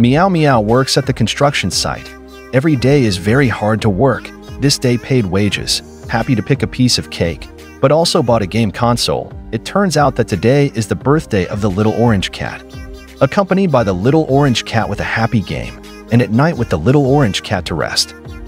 Meow Meow works at the construction site. Every day is very hard to work. This day paid wages, happy to pick a piece of cake, but also bought a game console. It turns out that today is the birthday of the little orange cat. Accompanied by the little orange cat with a happy game, and at night with the little orange cat to rest.